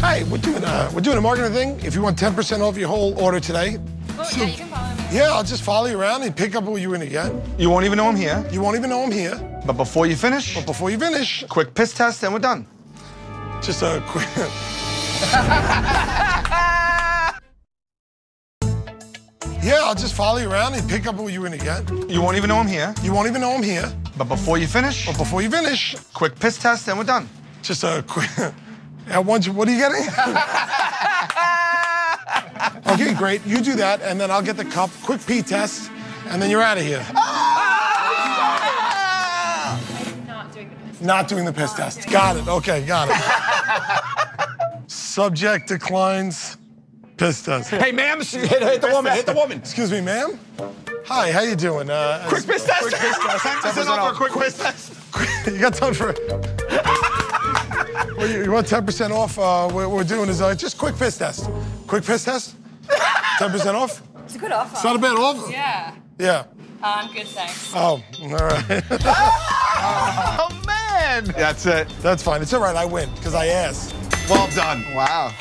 Hey, we're doing a we're doing a marketing thing. If you want 10% off your whole order today, Oh, yeah, you can follow me. yeah, I'll just follow you around and pick up what you're gonna get. You won't even know I'm here. You won't even know I'm here. But before you finish, But before you finish, quick piss test and we're done. just a quick. yeah, I'll just follow you around and pick up what you're gonna get. You won't even know I'm here. You won't even know I'm here. But before you finish, But before you finish, quick piss test and we're done. just a quick. At once, what are you getting? okay, great. You do that, and then I'll get the cup. Quick pee test, and then you're out of here. Not doing the piss. Not doing the piss test. Got it. Okay, got it. Subject declines piss test. Hey, ma'am, hit, hit the woman, hit the woman. Excuse me, ma'am. Hi, how you doing? Uh, Quick piss test. Quick piss test. 10% off for a quick piss test. you got time for? Well, you, you want 10% off? Uh, what we're doing is uh, just quick piss test. Quick piss test. 10% off. It's a good offer. It's not a bad offer. Yeah. Yeah. Uh, I'm good, thanks. Oh, all right. Oh, man. That's it. That's fine. It's all right. I win because I asked. Well done. Wow.